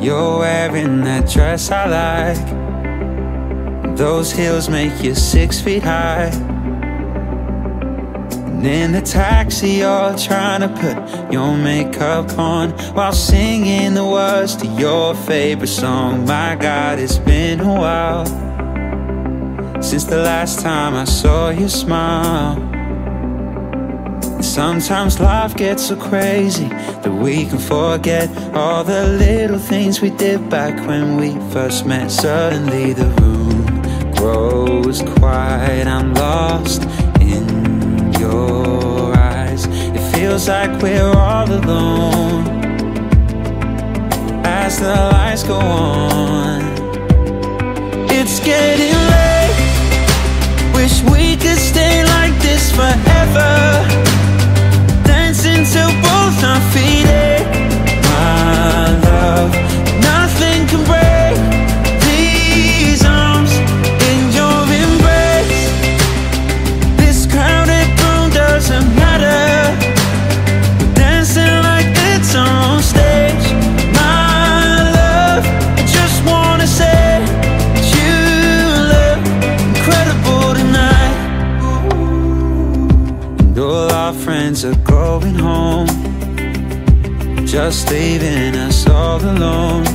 You're wearing that dress I like. Those heels make you six feet high. And in the taxi, you're trying to put your makeup on while singing the words to your favorite song. My God, it's been a while since the last time I saw you smile. Sometimes life gets so crazy that we can forget all the little things we did back when we first met. Suddenly the room grows quiet. I'm lost in your eyes. It feels like we're all alone as the lights go on. It's getting late. Wish we could stay like this forever friends are going home. Just leaving us all alone.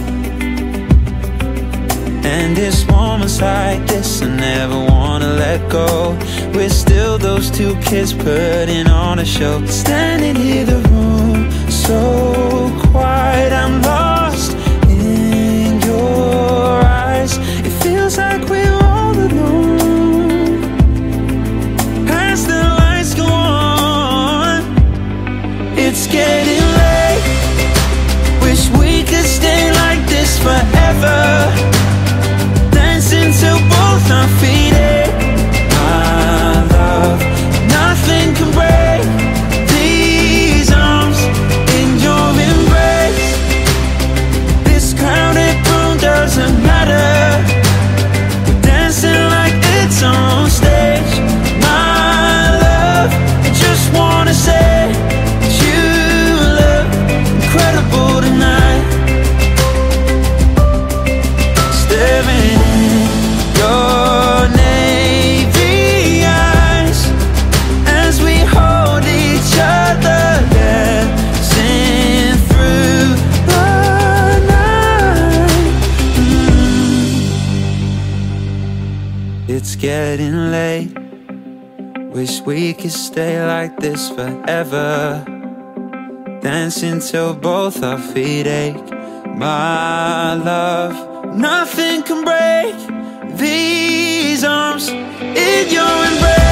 And this moments like this I never wanna let go. We're still those two kids putting on a show. Standing here the room so quiet I'm lost forever. Dancing till both our feet It's getting late. Wish we could stay like this forever. Dancing till both our feet ache. My love, nothing can break these arms in your embrace.